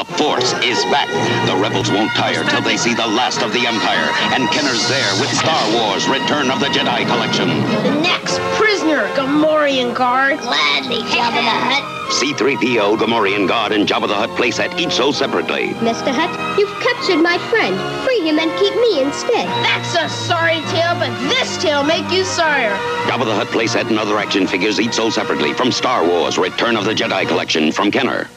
The Force is back. The rebels won't tire till they see the last of the Empire. And Kenner's there with Star Wars Return of the Jedi Collection. The next prisoner, Gamorrean guard. Gladly, Jabba the Hutt. C-3PO, Gamorrean Guard, and Jabba the Hutt playset each sold separately. Mr. Hutt, you've captured my friend. Free him and keep me instead. That's a sorry tale, but this tale make you sorrier. Jabba the Hutt playset and other action figures each sold separately from Star Wars Return of the Jedi Collection from Kenner.